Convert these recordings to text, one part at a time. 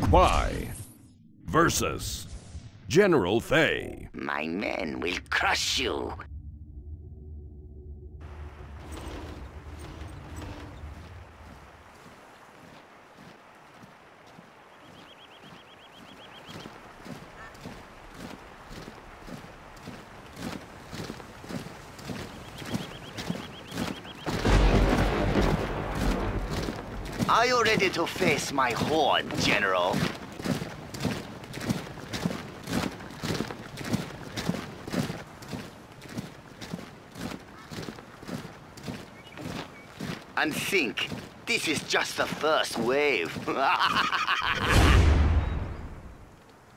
Kwai versus General Fai. My men will crush you. Are you ready to face my horde, General? And think, this is just the first wave.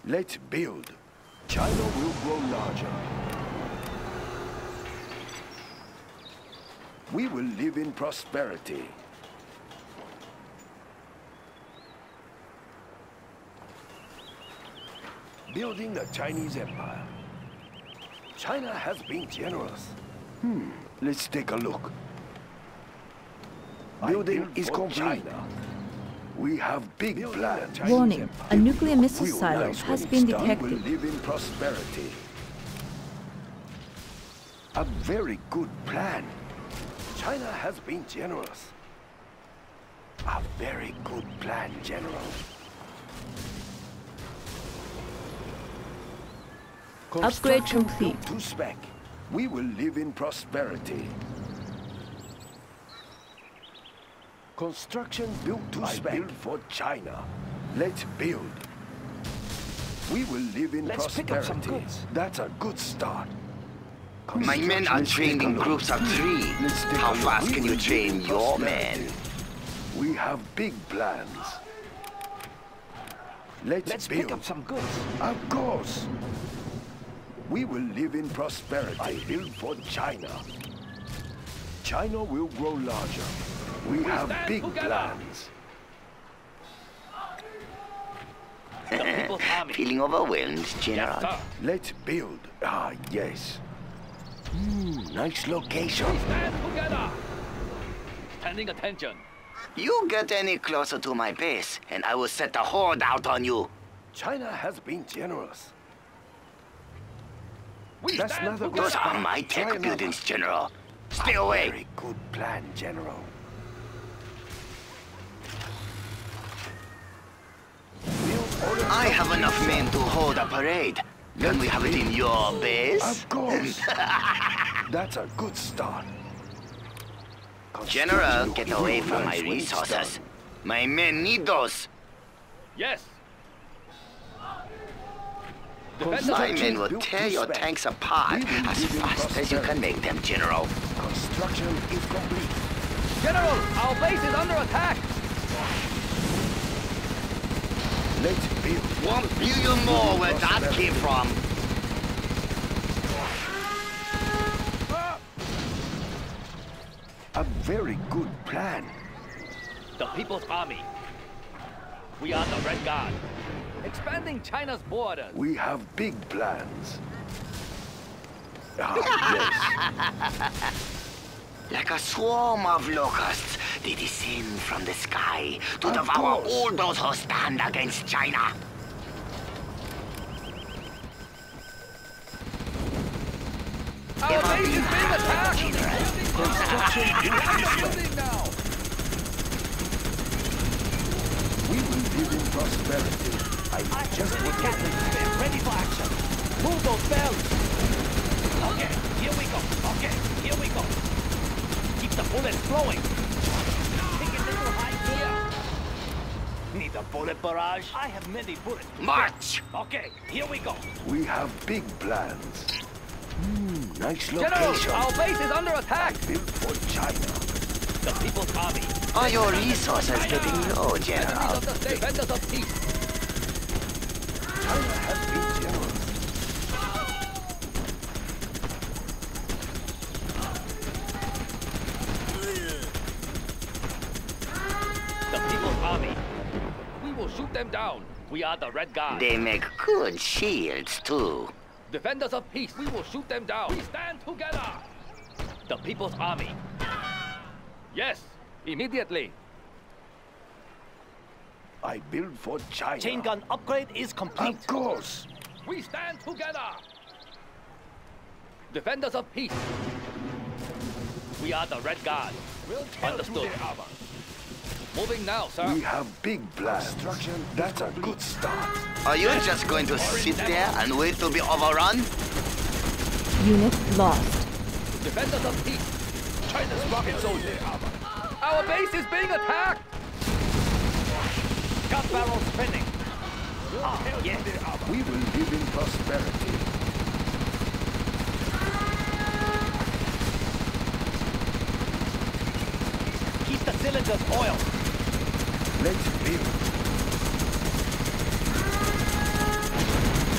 Let's build. China will grow larger. We will live in prosperity. Building the Chinese empire. China has been generous. Hmm, let's take a look. Building is complete. China. We have big plans. Warning, a nuclear missile We will silo nice has been done, detected. We'll live in prosperity. A very good plan. China has been generous. A very good plan, General. Upgrade complete. To spec. We will live in prosperity. Construction built to spec. build for China. Let's build. We will live in prosperity. Let's pick up some goods. That's a good start. My men are trained in groups of three. How fast can you live train your men? We have big plans. Let's, Let's build. pick up some goods. Of course. We will live in prosperity. I build for China. China will grow larger. We, have big together. plans. The People's Feeling overwhelmed, General? sir. Let's build. Ah, yes. Hmm, nice location. Stand together. Standing attention. You get any closer to my base, and I will set the horde out on you. China has been generous. We That's stand not a good Those are my tech another. buildings, General. Stay away. Very good plan, General. I have enough men to hold a parade. Can we have it in your base? Of course. That's a good start. General, get away from my nice when it's resources. My men need those. Yes. My men will tear your spec. tanks apart We as fast as you can make them, General. Construction is complete. General, our base is under attack. Let's build. One billion more where that came from. A very good plan. The People's Army. We are the Red Guard. Expanding China's borders. We have big plans. Ah, yes. Like a swarm of locusts, they descend from the sky to Of devour course. all those who stand against China. Our Ever base be is being mad, attacked. General. Building now. We will live in prosperity. I just want to Captain, we're ready for action. Move those bells. Okay, here we go. Okay, here we go. Keep the bullets flowing. Take a little high gear. Need a bullet barrage? I have many bullets. March! Okay, here we go. We have big plans. Hmm, nice General, our base is under attack. Built for China. The People's Army. Are your resources getting low, Enemies General? of the state. Defenders of peace. China has been generous. The People's Army. We will shoot them down. We are the Red Guard. They make good shields, too. Defenders of peace. We will shoot them down. We stand together. The People's Army. Yes, immediately. I build for China. Chain gun upgrade is complete. Of course. We stand together. Defenders of peace. We are the Red Guard. We'll Understood. Moving now, sir. We have big plans. That's a good start. Are you just going to sit there and wait to be overrun? Unit lost. Defenders of peace. China's rocket soldier. Our base is being attacked. Gun barrel spinning. Ah, yes. We will live in prosperity. Keep the cylinders oiled. Let's build.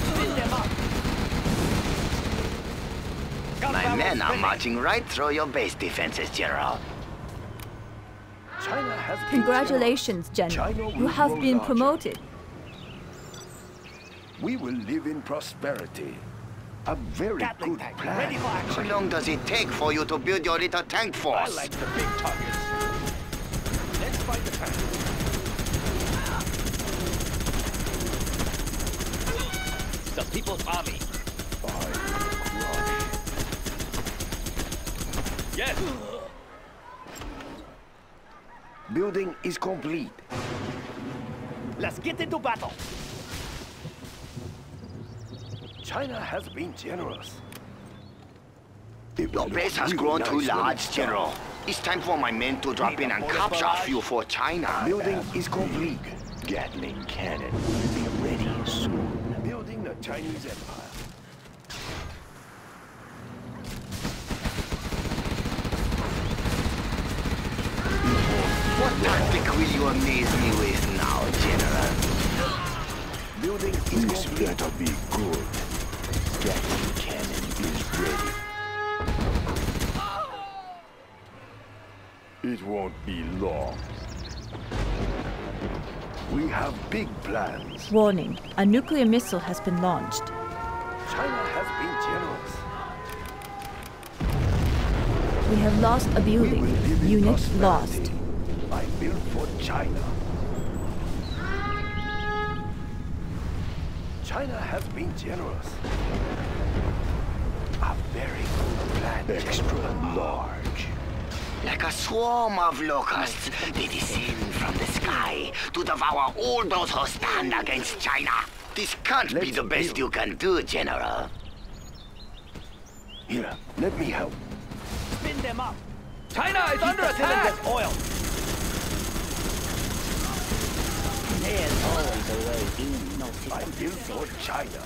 Spin them up. Gun My barrel men are spinning. marching right through your base defenses, General. China has Congratulations. General. China You have been larger. promoted. We will live in prosperity. A very Gatling good tank, plan. ready for How long does it take for you to build your little tank I force? like the big targets. Let's fight the tank. The People's Army. Yes. Building is complete. Let's get into battle. China has been generous. Your base has grown too large, General. It's time for my men to drop in and capture a few for China. Building is complete. Gatling cannon will be ready soon. Building the Chinese Empire. Tactic you amaze me with now, General? Building is this better be good. Gatling cannon is ready. It won't be long. We have big plans. Warning, a nuclear missile has been launched. China has been generous. We have lost a building. live in Unit prosperity. lost. I built for China. China has been generous. A very good plan. Extra large. Like a swarm of locusts, they descend from the sky to devour all those who stand against China. This can't be Let's the best build. you can do, General. Here, let me help. Spin them up. China is under attack. Cylinders oiled. There's always a way in. No I system built for safe. China.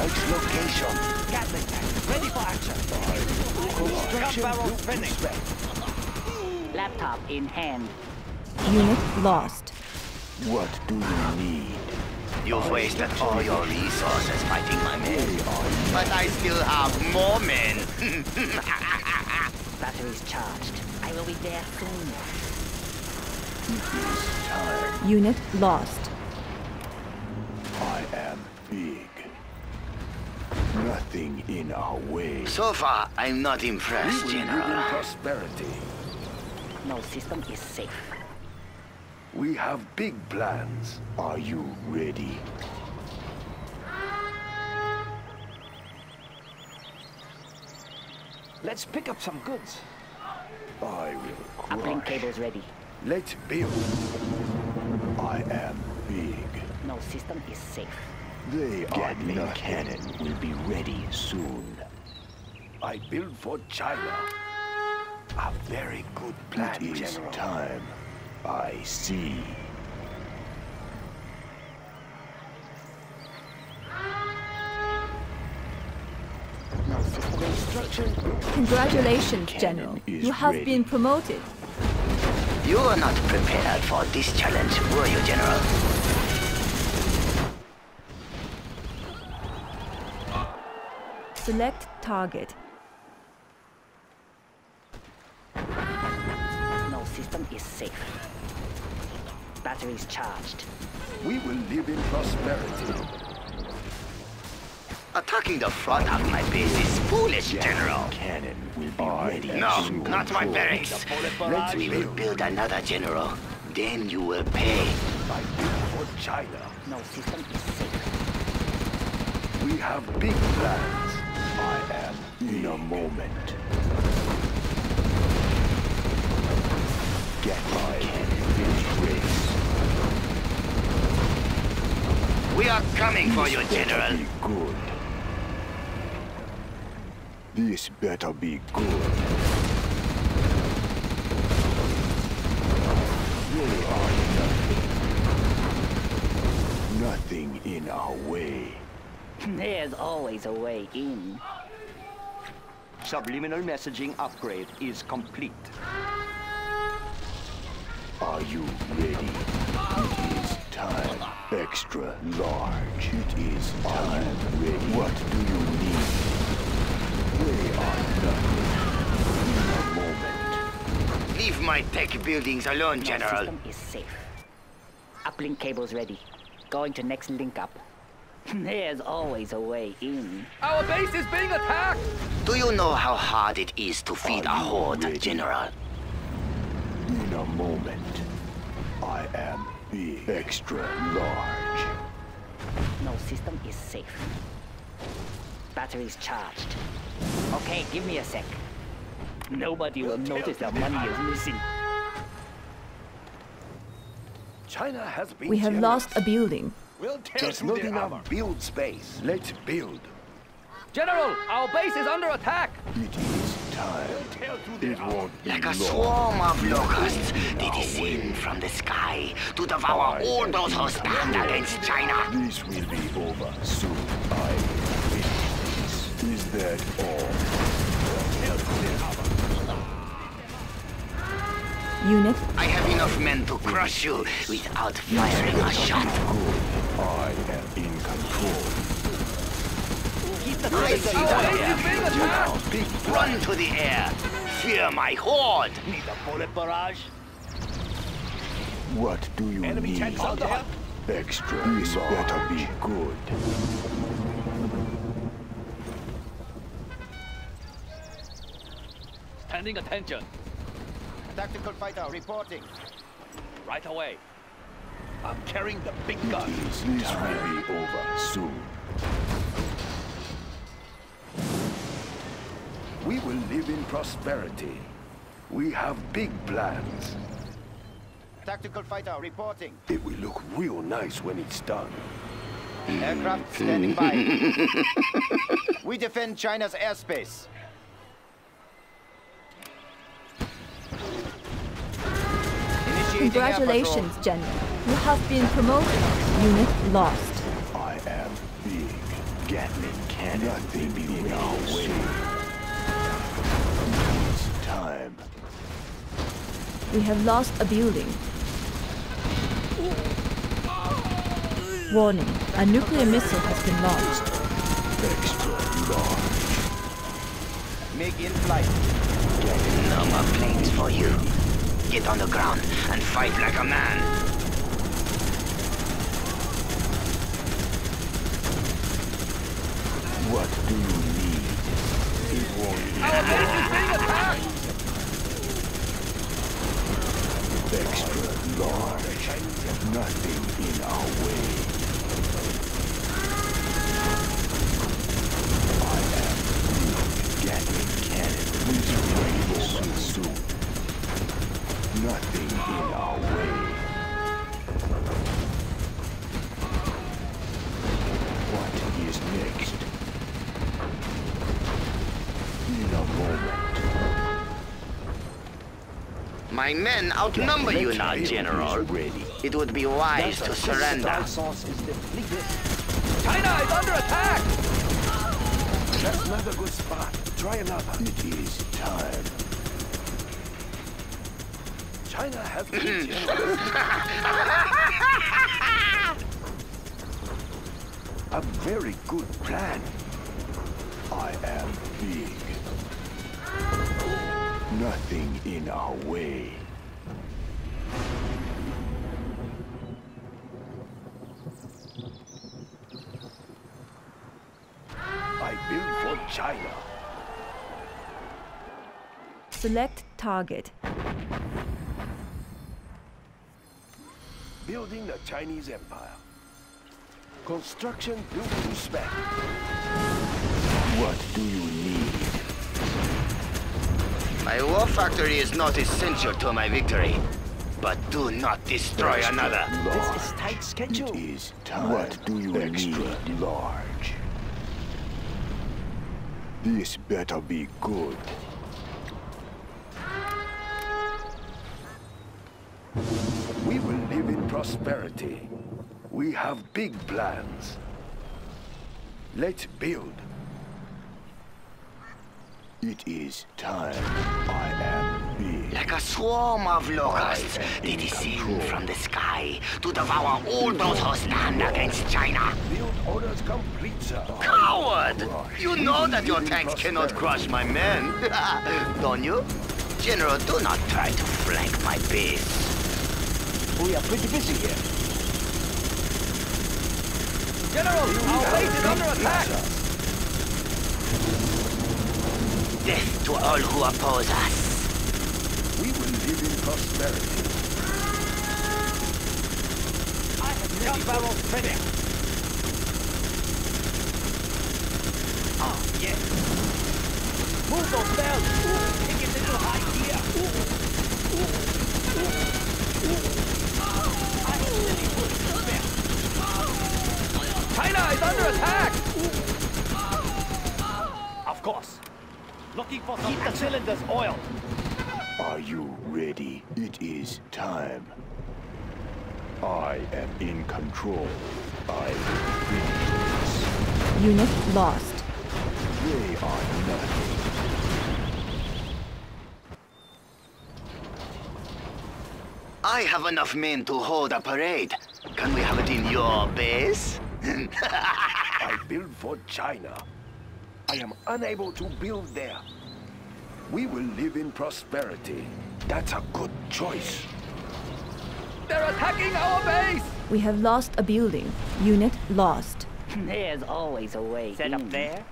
Nice location. Gatling tank. Ready for action. Construction barrel built spinning. respect. Laptop in hand. Unit lost. What do you need? You've wasted all your resources fighting my men. But I still have more men. Batteries charged. I will be there soon. Unit lost. I am big. Nothing in our way. so far, I'm not impressed, we will live in General. prosperity. No system is safe. We have big plans. Are you ready? Let's pick up some goods. I will Uplink crush. cables ready. Let's build. I am big. No system is safe. They Gatling are cannon will be ready soon. I build for China. A very good plan, it is General. time. I see. No system Construction. Congratulations, General. You have ready. been promoted. You were not prepared for this challenge, were you, General? Select target. No system is safe. Batteries charged. We will live in prosperity. Attacking the front of my base is foolish, General. Cannon will be ready No, soon. not my barracks. Let's We will build another, General. Then you will pay. I build for China. No system is safe. We have big plans. I am in a moment. Get my finish race. We are coming for you, Better General. be good. This better be good. They are nothing. Nothing in our way. There's always a way in. Subliminal messaging upgrade is complete. Are you ready? It is time. Extra large. It is time. Ready. What do you need? Moment. Leave my tech buildings alone, No General. system is safe. Uplink cables ready. Going to next link up. There's always a way in. Our base is being attacked! Do you know how hard it is to feed a Are you horde, ready? General? In a moment. I am big. Extra large. No system is safe. Batteries charged. Okay, give me a sec. Nobody will notice that money is missing. China has been We have lost a building. We'll There's not enough build space. Let's build. General, our base is under attack! It is time. It won't be Like a swarm of locusts, they descend from the sky to devour all those who stand against China. This will be over soon. I finish. Is that all? Unit I have enough men to crush you without firing a shot. I am in control. I see Our that base is being attacked! Big Run to the air. Fear my horde. Need a bullet barrage? What do you Enemy need? tanks out there? Extra. This better be good. Standing attention. Tactical fighter reporting. Right away. I'm carrying the big It gun. this will be over soon. We will live in prosperity. We have big plans. Tactical fighter reporting. It will look real nice when it's done. Aircraft standing by. we defend China's airspace. Congratulations, General. You have been promoted. Unit lost. I am big. Gatling cannon. Nothing be in our way. It's time. We have lost a building. Warning. A nuclear missile has been launched. Extra large. MiG in flight. No more planes for you. Get on the ground and fight like a man. What do you need? It won't be Our base is being attacked! extra large. Nothing in our way. I am big. Gatling cannon. This will be over soon. Nothing in our way. What is next? In a moment. My men outnumber you now, General. Ready. It would be wise to surrender. source is depleted. China is under attack! That's not a good spot. Try another. It is time. China has been generous. A very good plan. I am big. Nothing in our way. I build for China. Select target. Building the Chinese Empire. Construction built to spec. What do you need? My war factory is not essential to my victory. But do not destroy another. This is tight schedule. It is time. What do you Extra need? large. This better be good. Prosperity. We have big plans. Let's build. It is time. I am big. Like a swarm of locusts, they descend from the sky to devour all those who stand against China. Build orders complete, sir. Coward! You know that your tanks cannot crush my men, don't you? General, do not try to flank my base. We are pretty busy here. General, our base is under attack! Death to all who oppose us. We will live in prosperity. I have gun barrels ready. Oh, yes. Move those bells. Take it into high gear. I have many bullets to spare. China is under attack! Of course. Looking for some Keep the cylinders oiled. Are you ready? It is time. I am in control. I will finish this. Unit lost. They are nothing. I have enough men to hold a parade. Can we have it in your base? I build for China. I am unable to build there. We will live in prosperity. That's a good choice. They're attacking our base! We have lost a building. Unit lost. There's always a way. Set up there.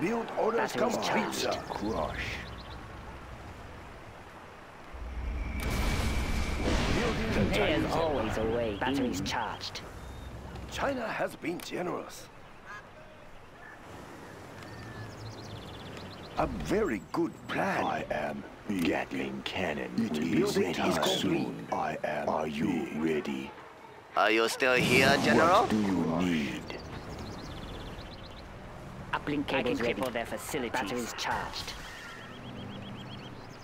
Build orders Batteries complete, charged. sir. Crush. Building the There's Chinese always a way. Batteries hmm. charged. China has been generous. A very good plan. I am Gatling cannon. It is ready soon. I am. Are you ready? Are you still here, General? What do you need? Uplink I can cables ready. cripple their facilities. Batteries charged.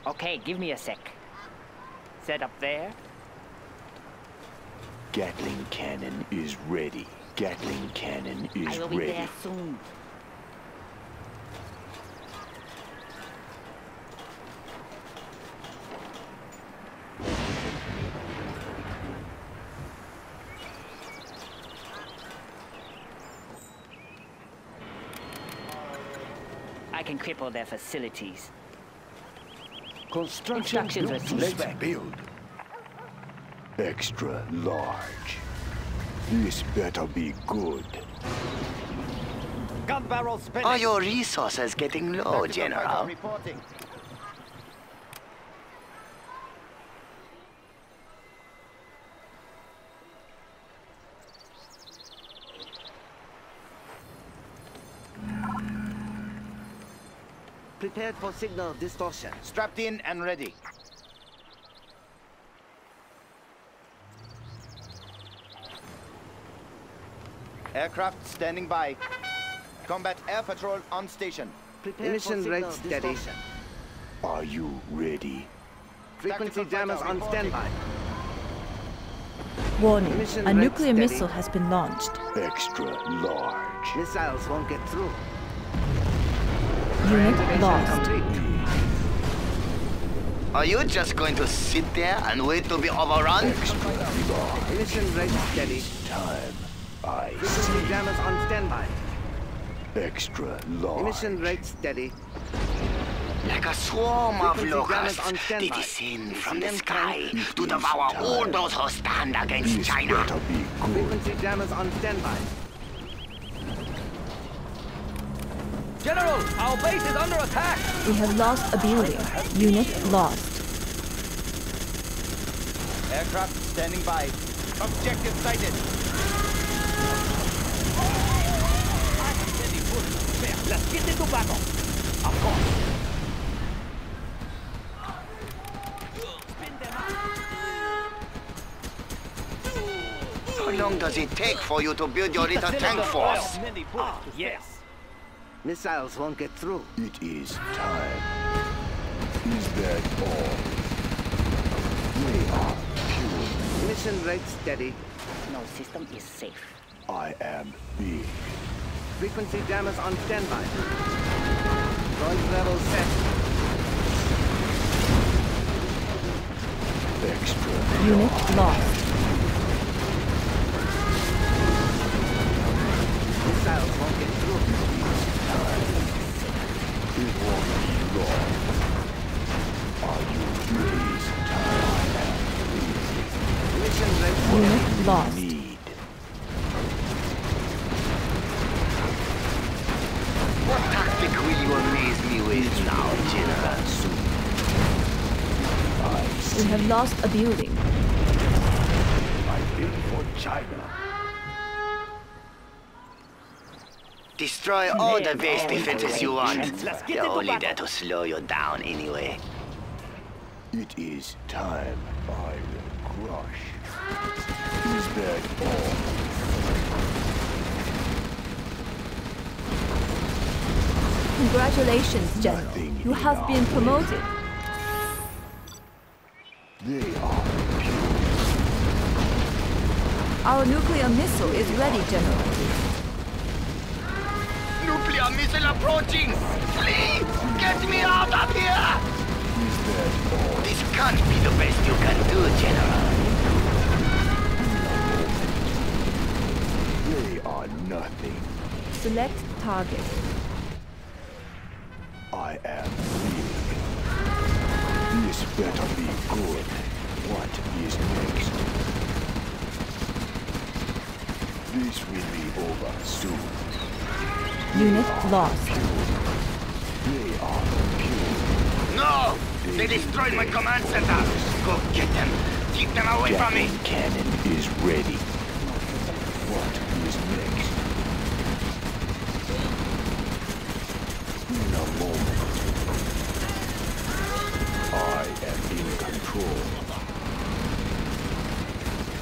Okay, give me a sec. Set up there. Gatling cannon is ready. Gatling cannon is I is will be ready. there soon. I can cripple their facilities. Construction Instructions built to received. spec. build. Extra large. This better be good. Gun barrels spinning. Are your resources getting low, General? Prepared for signal distortion. Strapped in and ready. Aircraft standing by. Combat air patrol on station. Prepare Emission for rate signal steady. distortion. Are you ready? Frequency Tactical jammers on standby. Warning. Mission A nuclear steady. missile has been launched. Extra large. Missiles won't get through. Unit lost. Are you just going to sit there and wait to be overrun? Extra large. Emission rate steady. Time. I Frequency see. jammers on standby. Extra large. Emission rate steady. Like a swarm of locusts, they descend from the sky to devour all those who stand against This China. better be good. Frequency jammers on standby. General, our base is under attack. We have lost a building. Unit lost. Aircraft standing by. Objective sighted. I am sending bullets. There, let's get into battle. Of course. Spin them out. How long does it take for you to build your little tank force? Many bullets. Ah, yes. Missiles won't get through. It is time. Is that all? They are pure. Mission rate steady. No system is safe. I am big. Frequency jammers on standby. Noise level set. Extra. Unit lost. Missiles won't get through. It won't be long. Are you ready? Time. Mission rate Unit lost. We have lost a building. I built for China. Destroy all the base defenses you want. Let's get They're only battle. there to slow you down anyway. It is time. I will crush. Is that all? Congratulations, General. You have been promoted. They are pure. Our nuclear missile is ready, General. Nuclear missile approaching! Please, get me out of here! Is that all? This can't be the best you can do, General. They are nothing. Select target. I am big. This better be good. What is next? This will be over soon. Unit lost. They are pure. No! They destroyed my command center! Go get them! Keep them away from me! Gatling cannon is ready. What is next? In a moment. I am control.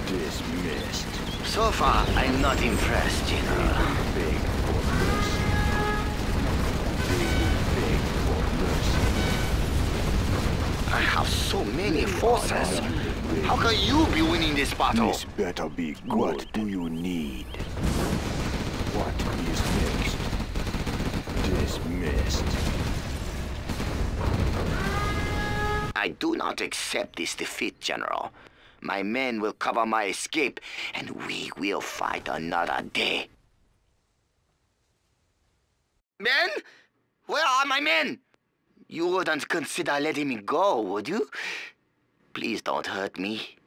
Dismissed. So far, I'm not impressed, General. Beg for mercy. Beg for mercy. I have so many forces. How can you be winning this battle? This better be good. What do you need? What is next? Dismissed. I do not accept this defeat, General. My men will cover my escape, and we will fight another day. Men? Where are my men? You wouldn't consider letting me go, would you? Please don't hurt me.